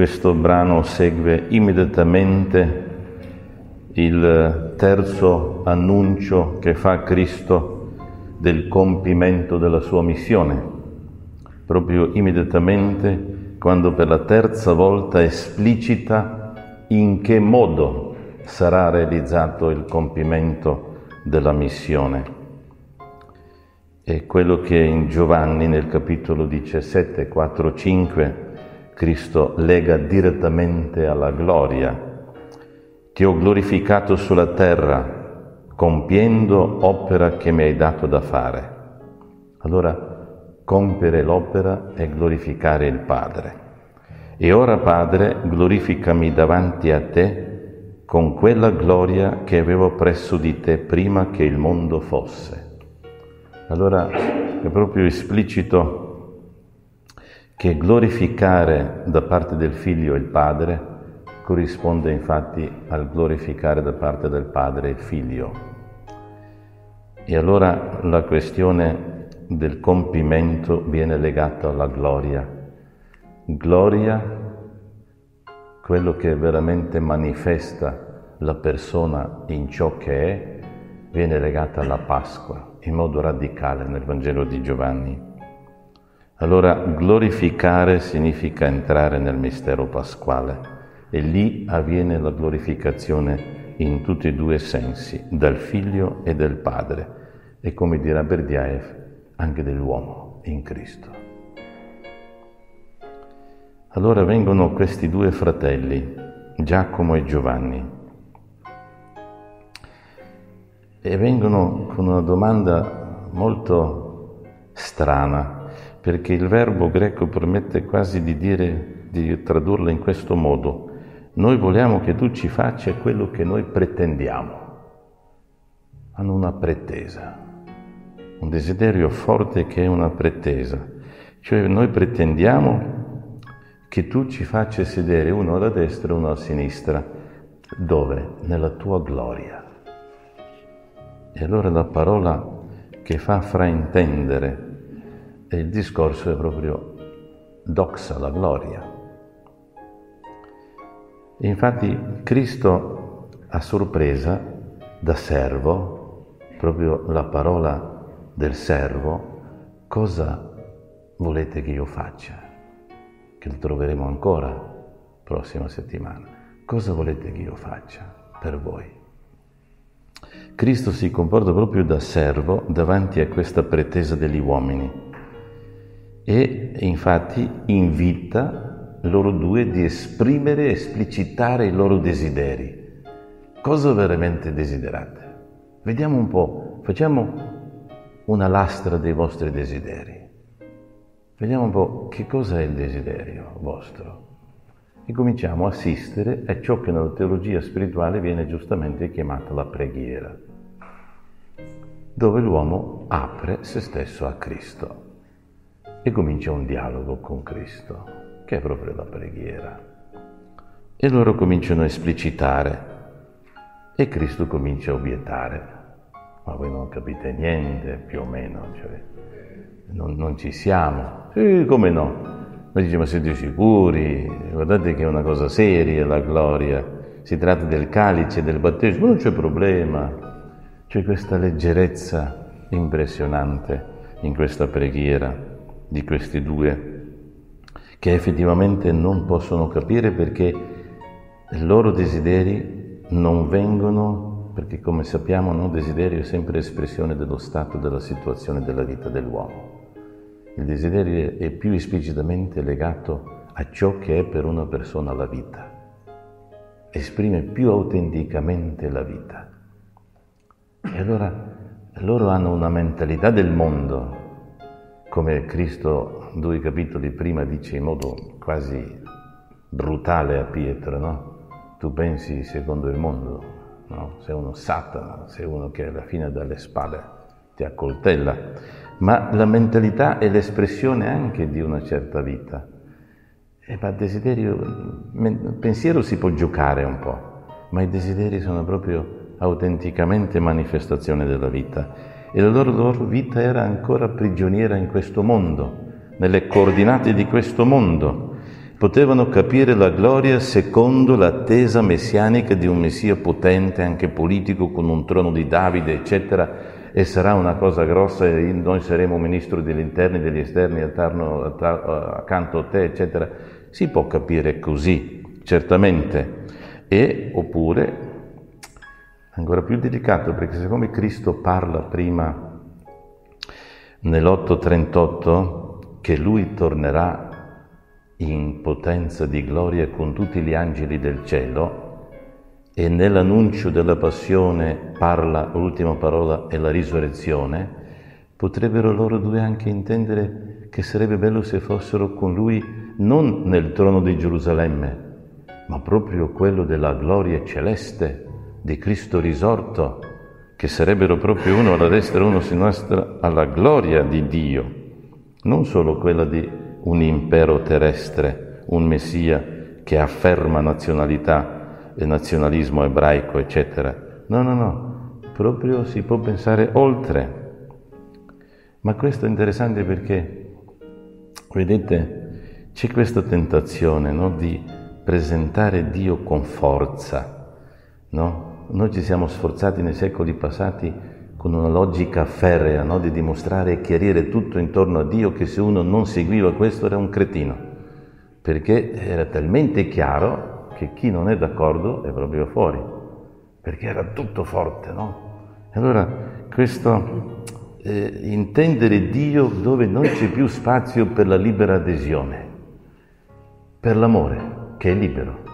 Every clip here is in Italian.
questo brano segue immediatamente il terzo annuncio che fa Cristo del compimento della sua missione, proprio immediatamente quando per la terza volta esplicita in che modo sarà realizzato il compimento della missione. È quello che in Giovanni nel capitolo 17, 4, 5 Cristo lega direttamente alla gloria. Ti ho glorificato sulla terra, compiendo opera che mi hai dato da fare. Allora, compiere l'opera è glorificare il Padre. E ora, Padre, glorificami davanti a te con quella gloria che avevo presso di te prima che il mondo fosse. Allora è proprio esplicito che glorificare da parte del figlio il Padre corrisponde infatti al glorificare da parte del Padre il figlio. E allora la questione del compimento viene legata alla gloria. Gloria, quello che veramente manifesta la persona in ciò che è, viene legata alla Pasqua in modo radicale nel Vangelo di Giovanni. Allora glorificare significa entrare nel mistero pasquale e lì avviene la glorificazione in tutti e due i sensi, dal figlio e del padre e come dirà Berdiaev anche dell'uomo in Cristo. Allora vengono questi due fratelli, Giacomo e Giovanni, e vengono con una domanda molto strana perché il verbo greco permette quasi di dire, di tradurla in questo modo. Noi vogliamo che tu ci faccia quello che noi pretendiamo. Hanno una pretesa, un desiderio forte che è una pretesa. Cioè noi pretendiamo che tu ci faccia sedere uno alla destra e uno a sinistra. Dove? Nella tua gloria. E allora la parola che fa fraintendere e il discorso è proprio doxa, la gloria. Infatti Cristo a sorpresa da servo, proprio la parola del servo, cosa volete che io faccia? Che lo troveremo ancora prossima settimana. Cosa volete che io faccia per voi? Cristo si comporta proprio da servo davanti a questa pretesa degli uomini e infatti invita loro due di esprimere, esplicitare i loro desideri. Cosa veramente desiderate? Vediamo un po', facciamo una lastra dei vostri desideri. Vediamo un po' che cosa è il desiderio vostro. E cominciamo a assistere a ciò che nella teologia spirituale viene giustamente chiamata la preghiera, dove l'uomo apre se stesso a Cristo e comincia un dialogo con Cristo, che è proprio la preghiera. E loro cominciano a esplicitare e Cristo comincia a obiettare. Ma voi non capite niente, più o meno, cioè, non, non, ci siamo. Sì, come no? Noi diciamo, siete sicuri? Guardate che è una cosa seria la gloria. Si tratta del calice, del battesimo, non c'è problema. C'è questa leggerezza impressionante in questa preghiera di questi due, che effettivamente non possono capire perché i loro desideri non vengono, perché come sappiamo no, desiderio è sempre espressione dello stato, della situazione della vita dell'uomo. Il desiderio è più esplicitamente legato a ciò che è per una persona la vita, esprime più autenticamente la vita. E allora loro hanno una mentalità del mondo come Cristo due capitoli prima dice in modo quasi brutale a Pietro, no? Tu pensi secondo il mondo, no? Sei uno Satana, sei uno che alla fine dalle spalle ti accoltella. Ma la mentalità è l'espressione anche di una certa vita. E ma desiderio, pensiero si può giocare un po', ma i desideri sono proprio autenticamente manifestazione della vita e la loro, loro vita era ancora prigioniera in questo mondo, nelle coordinate di questo mondo. potevano capire la gloria secondo l'attesa messianica di un Messia potente, anche politico, con un trono di Davide, eccetera, e sarà una cosa grossa e noi saremo ministro degli interni e degli esterni accanto a te, eccetera. Si può capire così, certamente. E oppure, ancora più delicato, perché siccome Cristo parla prima nell'838 che lui tornerà in potenza di gloria con tutti gli angeli del cielo e nell'annuncio della passione parla, l'ultima parola è la risurrezione, potrebbero loro due anche intendere che sarebbe bello se fossero con lui non nel trono di Gerusalemme, ma proprio quello della gloria celeste di Cristo risorto, che sarebbero proprio uno alla destra e uno a sinistra alla gloria di Dio, non solo quella di un impero terrestre, un messia che afferma nazionalità e nazionalismo ebraico, eccetera. No, no, no, proprio si può pensare oltre. Ma questo è interessante perché, vedete, c'è questa tentazione no, di presentare Dio con forza. No? Noi ci siamo sforzati nei secoli passati con una logica ferrea no? di dimostrare e chiarire tutto intorno a Dio che se uno non seguiva questo era un cretino, perché era talmente chiaro che chi non è d'accordo è proprio fuori, perché era tutto forte, no? Allora questo eh, intendere Dio dove non c'è più spazio per la libera adesione, per l'amore che è libero,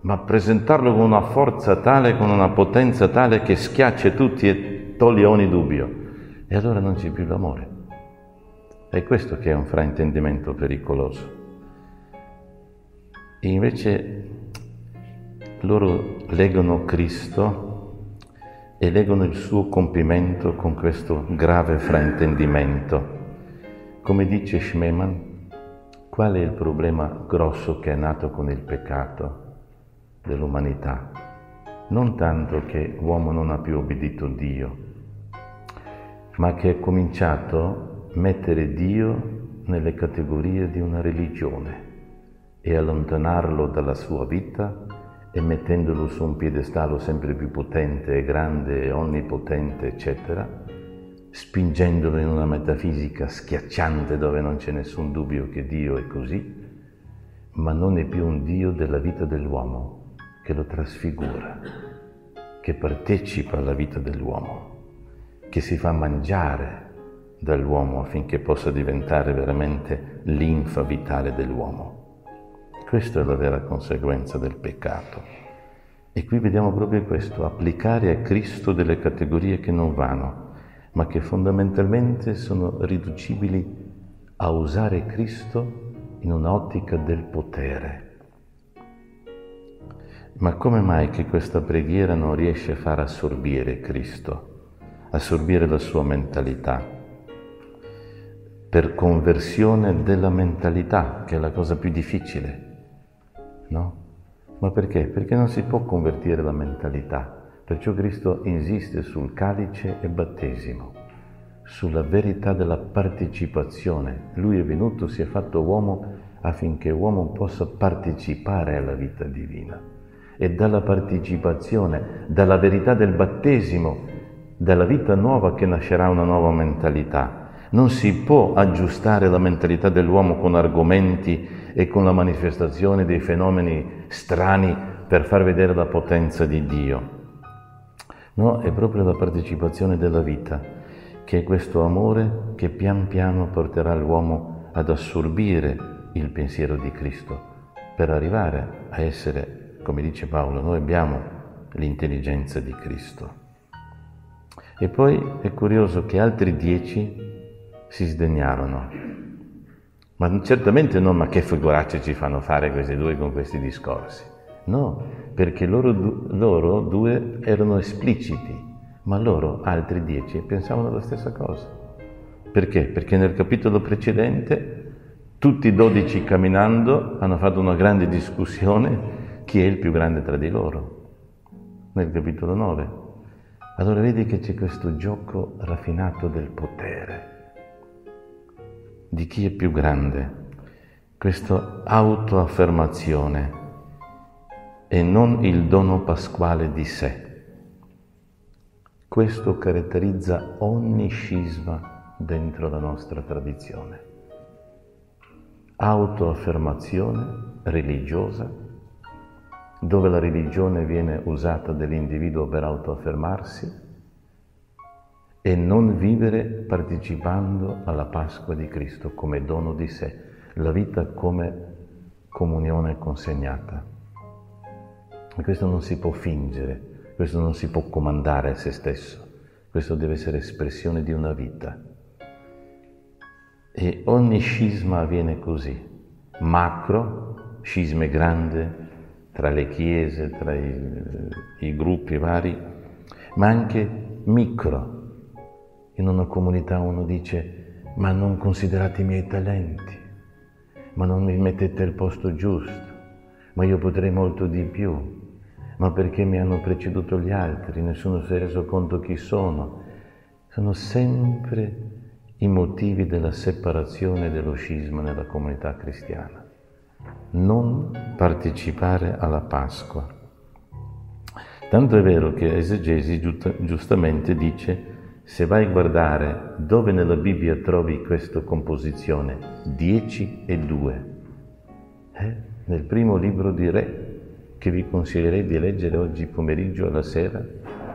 ma presentarlo con una forza tale, con una potenza tale che schiaccia tutti e toglie ogni dubbio. E allora non c'è più l'amore. È questo che è un fraintendimento pericoloso. E invece loro leggono Cristo e leggono il suo compimento con questo grave fraintendimento. Come dice Schmemann, qual è il problema grosso che è nato con il peccato dell'umanità? Non tanto che l'uomo non ha più obbedito a Dio, ma che ha cominciato a mettere Dio nelle categorie di una religione e allontanarlo dalla sua vita e mettendolo su un piedestallo sempre più potente e grande e onnipotente, eccetera, spingendolo in una metafisica schiacciante dove non c'è nessun dubbio che Dio è così, ma non è più un Dio della vita dell'uomo che lo trasfigura, che partecipa alla vita dell'uomo che si fa mangiare dall'uomo affinché possa diventare veramente linfa vitale dell'uomo. Questa è la vera conseguenza del peccato. E qui vediamo proprio questo, applicare a Cristo delle categorie che non vanno, ma che fondamentalmente sono riducibili a usare Cristo in un'ottica del potere. Ma come mai che questa preghiera non riesce a far assorbire Cristo? assorbire la sua mentalità, per conversione della mentalità, che è la cosa più difficile, no? Ma perché? Perché non si può convertire la mentalità. Perciò Cristo insiste sul calice e battesimo, sulla verità della partecipazione. Lui è venuto, si è fatto uomo affinché l'uomo possa partecipare alla vita divina. E dalla partecipazione, dalla verità del battesimo, dalla vita nuova che nascerà una nuova mentalità. Non si può aggiustare la mentalità dell'uomo con argomenti e con la manifestazione dei fenomeni strani per far vedere la potenza di Dio. No, è proprio la partecipazione della vita, che è questo amore che pian piano porterà l'uomo ad assorbire il pensiero di Cristo, per arrivare a essere, come dice Paolo, noi abbiamo l'intelligenza di Cristo. E poi è curioso che altri dieci si sdegnarono. Ma certamente non, ma che figuracce ci fanno fare questi due con questi discorsi. No, perché loro, loro due erano espliciti, ma loro, altri dieci, pensavano la stessa cosa. Perché? Perché nel capitolo precedente tutti i dodici camminando hanno fatto una grande discussione chi è il più grande tra di loro, nel capitolo 9. Allora vedi che c'è questo gioco raffinato del potere, di chi è più grande. questa autoaffermazione e non il dono pasquale di sé. Questo caratterizza ogni scisma dentro la nostra tradizione. Autoaffermazione religiosa, dove la religione viene usata dall'individuo per autoaffermarsi, e non vivere partecipando alla Pasqua di Cristo come dono di sé, la vita come comunione consegnata. E questo non si può fingere, questo non si può comandare a se stesso, questo deve essere espressione di una vita. E ogni scisma avviene così, macro, scisme grande tra le chiese, tra i, i gruppi vari, ma anche micro, in una comunità uno dice, ma non considerate i miei talenti, ma non mi mettete al posto giusto, ma io potrei molto di più, ma perché mi hanno preceduto gli altri, nessuno si è reso conto chi sono. Sono sempre i motivi della separazione e dello scisma nella comunità cristiana. Non partecipare alla Pasqua. Tanto è vero che Esegesi giustamente dice se vai a guardare dove nella Bibbia trovi questa composizione, 10 e 2, eh? nel primo libro di Re, che vi consiglierei di leggere oggi pomeriggio alla sera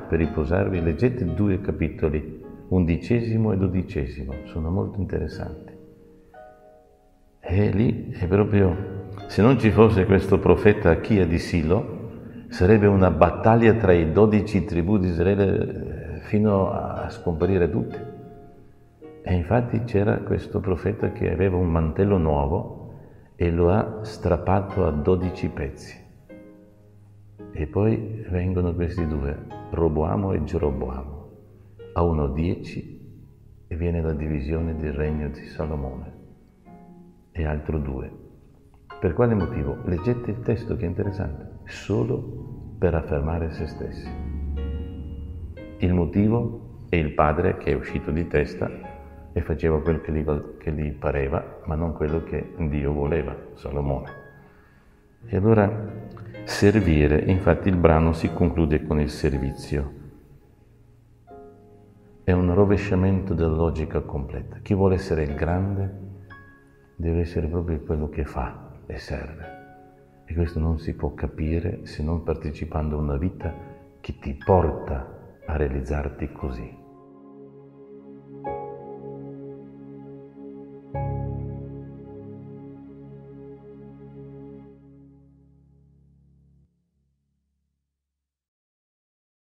per riposarvi, leggete due capitoli, undicesimo e dodicesimo, sono molto interessanti. E lì è proprio, se non ci fosse questo profeta Achia di Silo, sarebbe una battaglia tra i dodici tribù di Israele fino a scomparire tutti. E infatti c'era questo profeta che aveva un mantello nuovo e lo ha strappato a dodici pezzi. E poi vengono questi due, Roboamo e Geroboamo. A uno dieci e viene la divisione del regno di Salomone e altro due. Per quale motivo? Leggete il testo che è interessante, solo per affermare se stessi. Il motivo è il padre che è uscito di testa e faceva quel che gli, che gli pareva, ma non quello che Dio voleva, Salomone. E allora servire, infatti il brano si conclude con il servizio. È un rovesciamento della logica completa. Chi vuole essere il grande deve essere proprio quello che fa e serve. E questo non si può capire se non partecipando a una vita che ti porta a realizzarti così.